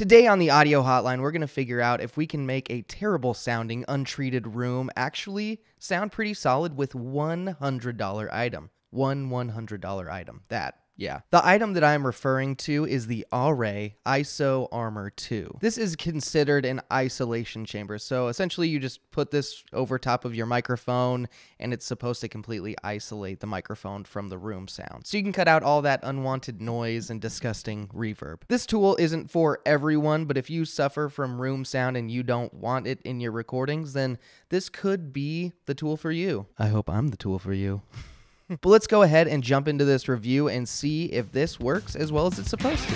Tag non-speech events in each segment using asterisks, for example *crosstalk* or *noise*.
Today on the audio hotline, we're going to figure out if we can make a terrible sounding, untreated room actually sound pretty solid with $100 item. One $100 item. That yeah. The item that I'm referring to is the Auray ISO Armor 2. This is considered an isolation chamber. So essentially you just put this over top of your microphone and it's supposed to completely isolate the microphone from the room sound. So you can cut out all that unwanted noise and disgusting reverb. This tool isn't for everyone, but if you suffer from room sound and you don't want it in your recordings, then this could be the tool for you. I hope I'm the tool for you. *laughs* but let's go ahead and jump into this review and see if this works as well as it's supposed to.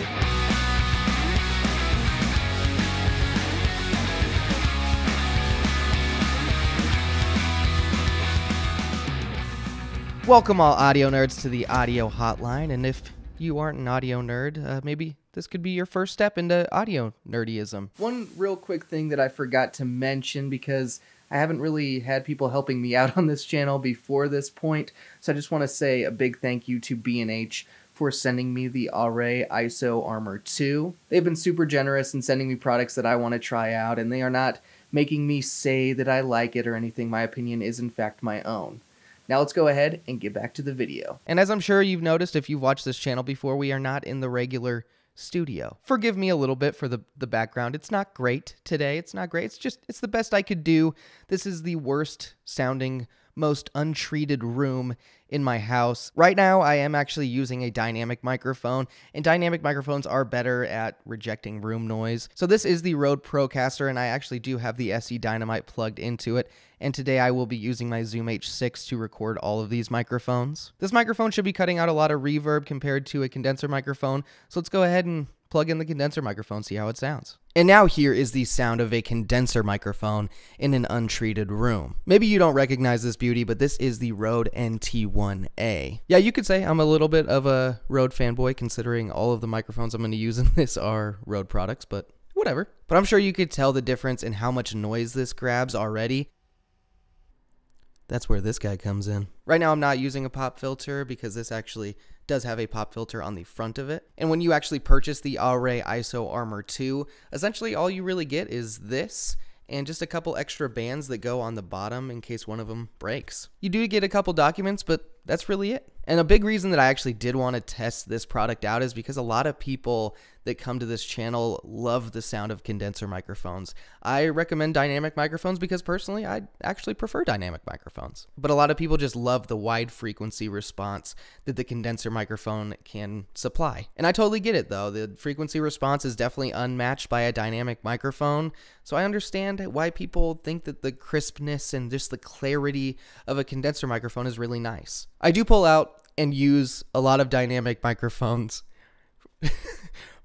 Welcome, all audio nerds, to the audio hotline. And if you aren't an audio nerd, uh, maybe this could be your first step into audio nerdyism. One real quick thing that I forgot to mention because I haven't really had people helping me out *laughs* on this channel before this point, so I just want to say a big thank you to B&H for sending me the Auray ISO Armor 2. They've been super generous in sending me products that I want to try out, and they are not making me say that I like it or anything. My opinion is in fact my own. Now let's go ahead and get back to the video. And as I'm sure you've noticed if you've watched this channel before, we are not in the regular studio. Forgive me a little bit for the, the background. It's not great today. It's not great. It's just, it's the best I could do. This is the worst sounding, most untreated room in my house. Right now, I am actually using a dynamic microphone, and dynamic microphones are better at rejecting room noise. So this is the Rode Procaster, and I actually do have the SE Dynamite plugged into it. And today I will be using my Zoom H6 to record all of these microphones. This microphone should be cutting out a lot of reverb compared to a condenser microphone. So let's go ahead and plug in the condenser microphone, see how it sounds. And now here is the sound of a condenser microphone in an untreated room. Maybe you don't recognize this beauty, but this is the Rode NT1A. Yeah, you could say I'm a little bit of a Rode fanboy considering all of the microphones I'm going to use in *laughs* this are Rode products, but whatever. But I'm sure you could tell the difference in how much noise this grabs already. That's where this guy comes in. Right now I'm not using a pop filter because this actually does have a pop filter on the front of it. And when you actually purchase the Auray ISO Armor 2, essentially all you really get is this and just a couple extra bands that go on the bottom in case one of them breaks. You do get a couple documents, but that's really it. And a big reason that I actually did want to test this product out is because a lot of people that come to this channel love the sound of condenser microphones. I recommend dynamic microphones because personally I actually prefer dynamic microphones. But a lot of people just love the wide frequency response that the condenser microphone can supply. And I totally get it though. The frequency response is definitely unmatched by a dynamic microphone. So I understand why people think that the crispness and just the clarity of a condenser microphone is really nice. I do pull out and use a lot of dynamic microphones. *laughs*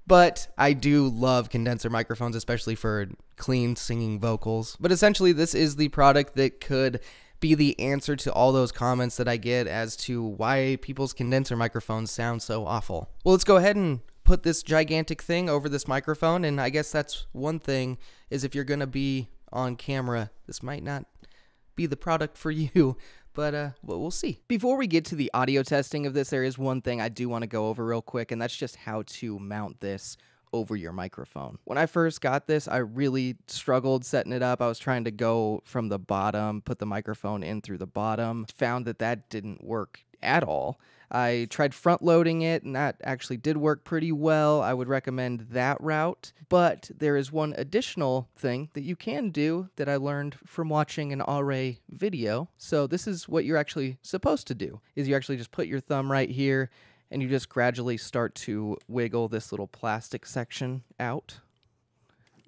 but I do love condenser microphones, especially for clean singing vocals. But essentially, this is the product that could be the answer to all those comments that I get as to why people's condenser microphones sound so awful. Well, let's go ahead and put this gigantic thing over this microphone, and I guess that's one thing is if you're going to be on camera, this might not be the product for *laughs* you but uh, we'll see. Before we get to the audio testing of this, there is one thing I do want to go over real quick, and that's just how to mount this over your microphone. When I first got this, I really struggled setting it up. I was trying to go from the bottom, put the microphone in through the bottom, found that that didn't work at all. I tried front loading it, and that actually did work pretty well. I would recommend that route. But there is one additional thing that you can do that I learned from watching an Auray video. So this is what you're actually supposed to do, is you actually just put your thumb right here, and you just gradually start to wiggle this little plastic section out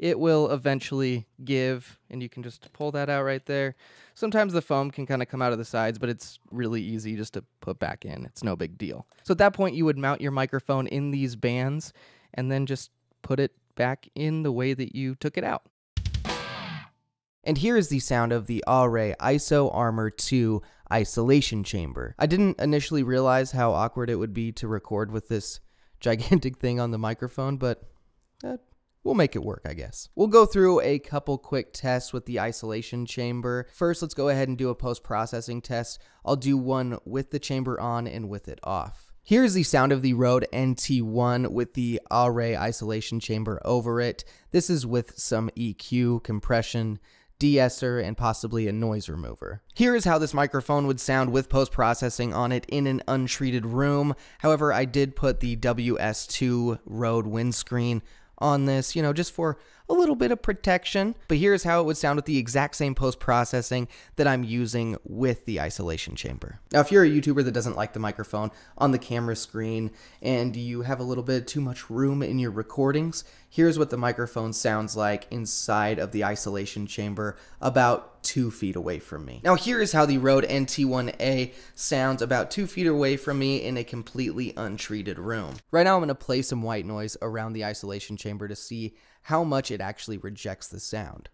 it will eventually give, and you can just pull that out right there. Sometimes the foam can kind of come out of the sides, but it's really easy just to put back in. It's no big deal. So at that point, you would mount your microphone in these bands and then just put it back in the way that you took it out. And here is the sound of the Auray ISO Armor 2 isolation chamber. I didn't initially realize how awkward it would be to record with this gigantic thing on the microphone, but uh, We'll make it work, I guess. We'll go through a couple quick tests with the isolation chamber. First, let's go ahead and do a post-processing test. I'll do one with the chamber on and with it off. Here's the sound of the Rode NT1 with the Auray isolation chamber over it. This is with some EQ, compression, de-esser, and possibly a noise remover. Here is how this microphone would sound with post-processing on it in an untreated room. However, I did put the WS2 Rode windscreen on this, you know, just for a little bit of protection. But here's how it would sound with the exact same post processing that I'm using with the isolation chamber. Now, if you're a YouTuber that doesn't like the microphone on the camera screen and you have a little bit too much room in your recordings, here's what the microphone sounds like inside of the isolation chamber about two feet away from me. Now here is how the Rode NT1A sounds about two feet away from me in a completely untreated room. Right now I'm gonna play some white noise around the isolation chamber to see how much it actually rejects the sound.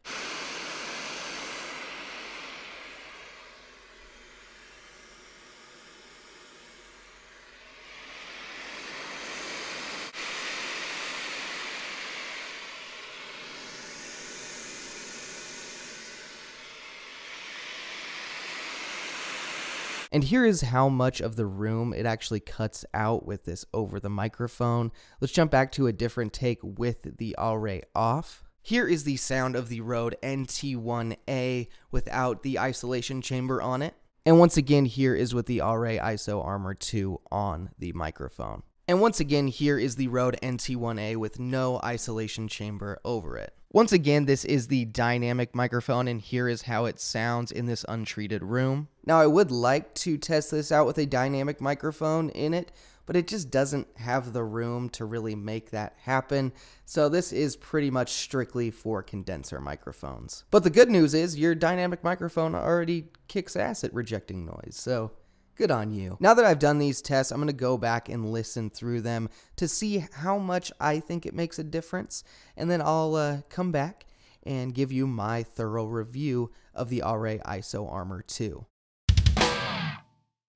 And here is how much of the room it actually cuts out with this over the microphone. Let's jump back to a different take with the Auray off. Here is the sound of the Rode NT1A without the isolation chamber on it. And once again, here is with the Auray ISO Armor 2 on the microphone. And once again, here is the Rode NT1A with no isolation chamber over it. Once again, this is the dynamic microphone, and here is how it sounds in this untreated room. Now, I would like to test this out with a dynamic microphone in it, but it just doesn't have the room to really make that happen. So this is pretty much strictly for condenser microphones. But the good news is your dynamic microphone already kicks ass at rejecting noise. So Good on you. Now that I've done these tests, I'm going to go back and listen through them to see how much I think it makes a difference. And then I'll uh, come back and give you my thorough review of the Auray ISO Armor 2.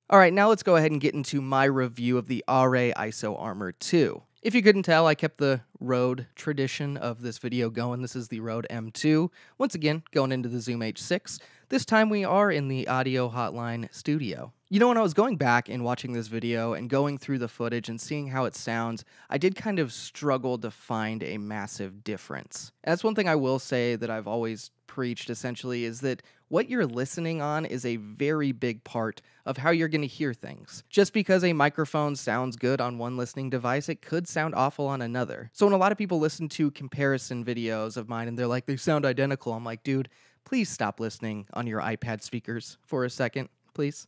All right, now let's go ahead and get into my review of the Auray ISO Armor 2. If you couldn't tell, I kept the Rode tradition of this video going. This is the Rode M2. Once again, going into the Zoom H6. This time we are in the Audio Hotline studio. You know, when I was going back and watching this video and going through the footage and seeing how it sounds, I did kind of struggle to find a massive difference. And that's one thing I will say that I've always preached essentially is that what you're listening on is a very big part of how you're going to hear things. Just because a microphone sounds good on one listening device, it could sound awful on another. So when a lot of people listen to comparison videos of mine and they're like, they sound identical, I'm like, dude, please stop listening on your iPad speakers for a second, please.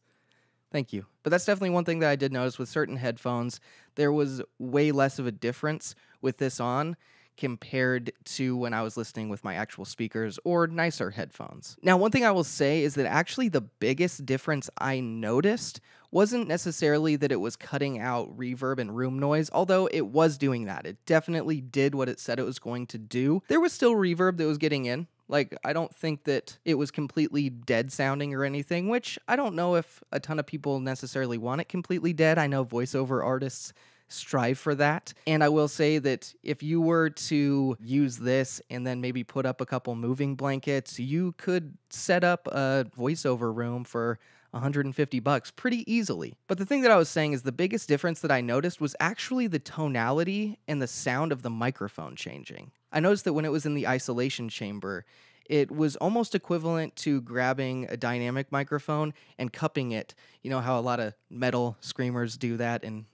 Thank you. But that's definitely one thing that I did notice with certain headphones. There was way less of a difference with this on compared to when I was listening with my actual speakers or nicer headphones. Now, one thing I will say is that actually the biggest difference I noticed wasn't necessarily that it was cutting out reverb and room noise, although it was doing that. It definitely did what it said it was going to do. There was still reverb that was getting in, like, I don't think that it was completely dead sounding or anything, which I don't know if a ton of people necessarily want it completely dead. I know voiceover artists strive for that. And I will say that if you were to use this and then maybe put up a couple moving blankets, you could set up a voiceover room for 150 bucks pretty easily. But the thing that I was saying is the biggest difference that I noticed was actually the tonality and the sound of the microphone changing. I noticed that when it was in the isolation chamber, it was almost equivalent to grabbing a dynamic microphone and cupping it. You know how a lot of metal screamers do that and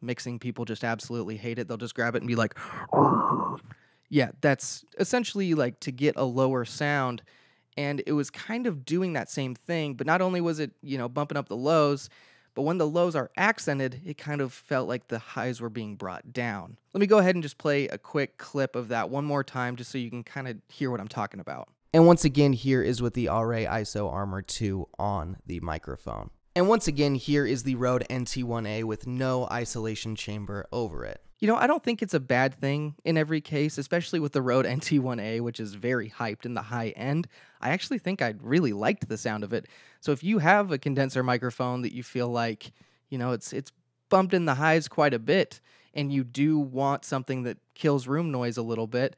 mixing people just absolutely hate it. They'll just grab it and be like, *gasps* yeah, that's essentially like to get a lower sound. And it was kind of doing that same thing, but not only was it, you know, bumping up the lows, but when the lows are accented, it kind of felt like the highs were being brought down. Let me go ahead and just play a quick clip of that one more time just so you can kind of hear what I'm talking about. And once again, here is with the Auray ISO Armor 2 on the microphone. And once again, here is the Rode NT1A with no isolation chamber over it. You know, I don't think it's a bad thing in every case, especially with the Rode NT1A, which is very hyped in the high end. I actually think I really liked the sound of it. So if you have a condenser microphone that you feel like, you know, it's it's bumped in the highs quite a bit and you do want something that kills room noise a little bit,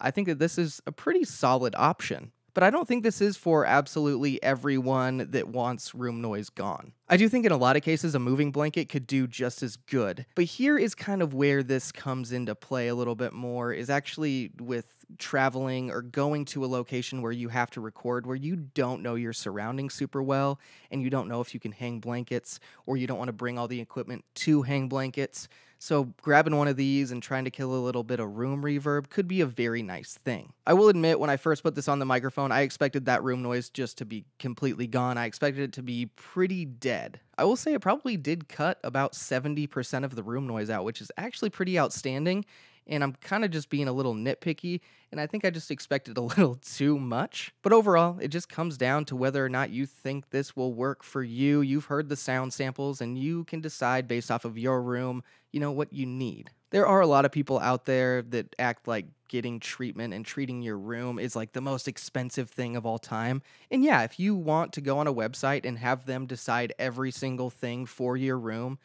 I think that this is a pretty solid option. But I don't think this is for absolutely everyone that wants room noise gone. I do think in a lot of cases a moving blanket could do just as good, but here is kind of where this comes into play a little bit more is actually with traveling or going to a location where you have to record where you don't know your surroundings super well and you don't know if you can hang blankets or you don't want to bring all the equipment to hang blankets. So, grabbing one of these and trying to kill a little bit of room reverb could be a very nice thing. I will admit, when I first put this on the microphone, I expected that room noise just to be completely gone. I expected it to be pretty dead. I will say it probably did cut about 70% of the room noise out, which is actually pretty outstanding and I'm kind of just being a little nitpicky, and I think I just expected a *laughs* little too much. But overall, it just comes down to whether or not you think this will work for you. You've heard the sound samples, and you can decide based off of your room, you know, what you need. There are a lot of people out there that act like getting treatment and treating your room is like the most expensive thing of all time. And yeah, if you want to go on a website and have them decide every single thing for your room,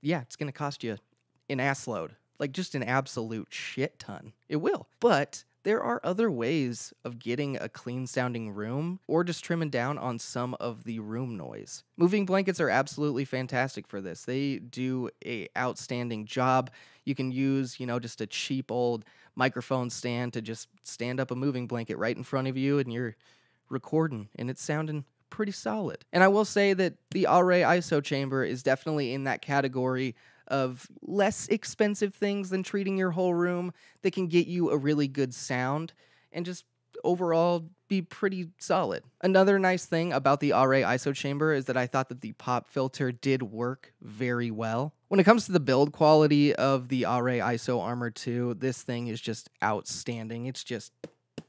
yeah, it's going to cost you an ass load like just an absolute shit ton. It will. But there are other ways of getting a clean sounding room or just trimming down on some of the room noise. Moving blankets are absolutely fantastic for this. They do a outstanding job. You can use, you know, just a cheap old microphone stand to just stand up a moving blanket right in front of you and you're recording and it's sounding pretty solid. And I will say that the Auray ISO chamber is definitely in that category of less expensive things than treating your whole room that can get you a really good sound and just overall be pretty solid. Another nice thing about the Auray ISO chamber is that I thought that the pop filter did work very well. When it comes to the build quality of the Auray ISO Armor 2, this thing is just outstanding. It's just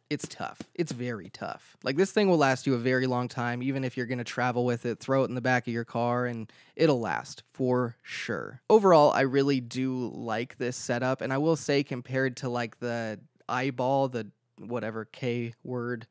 it's tough. It's very tough. Like this thing will last you a very long time, even if you're going to travel with it, throw it in the back of your car, and it'll last for sure. Overall, I really do like this setup. And I will say, compared to like the eyeball, the whatever K word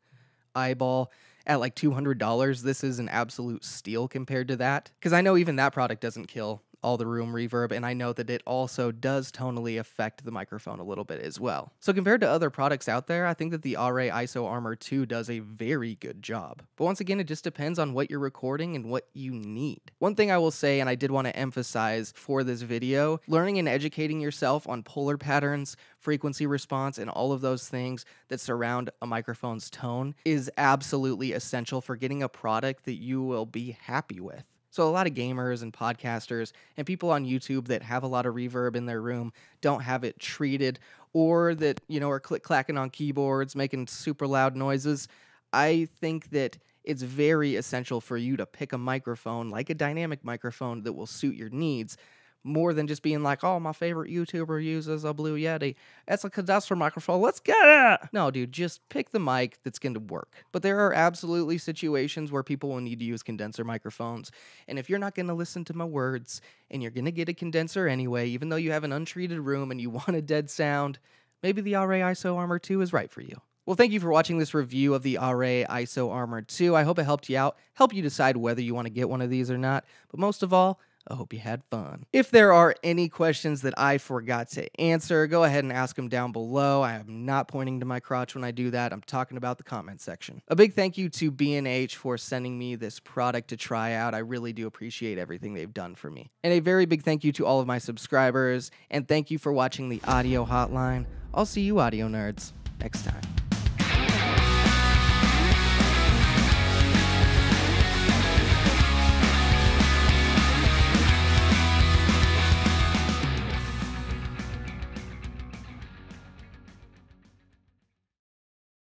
eyeball, at like $200, this is an absolute steal compared to that. Because I know even that product doesn't kill all the room reverb, and I know that it also does tonally affect the microphone a little bit as well. So compared to other products out there, I think that the Auray ISO Armor 2 does a very good job. But once again, it just depends on what you're recording and what you need. One thing I will say, and I did want to emphasize for this video, learning and educating yourself on polar patterns, frequency response, and all of those things that surround a microphone's tone is absolutely essential for getting a product that you will be happy with. So a lot of gamers and podcasters and people on YouTube that have a lot of reverb in their room don't have it treated or that, you know, are click clacking on keyboards, making super loud noises. I think that it's very essential for you to pick a microphone like a dynamic microphone that will suit your needs more than just being like, oh, my favorite YouTuber uses a Blue Yeti. It's a condenser microphone. Let's get it. No, dude, just pick the mic that's going to work. But there are absolutely situations where people will need to use condenser microphones. And if you're not going to listen to my words and you're going to get a condenser anyway, even though you have an untreated room and you *laughs* want a dead sound, maybe the Auray ISO Armor 2 is right for you. Well, thank you for watching this review of the Auray ISO Armor 2. I hope it helped you out, help you decide whether you want to get one of these or not. But most of all, I hope you had fun. If there are any questions that I forgot to answer, go ahead and ask them down below. I am not pointing to my crotch when I do that. I'm talking about the comment section. A big thank you to B&H for sending me this product to try out. I really do appreciate everything they've done for me. And a very big thank you to all of my subscribers, and thank you for watching the audio hotline. I'll see you audio nerds next time.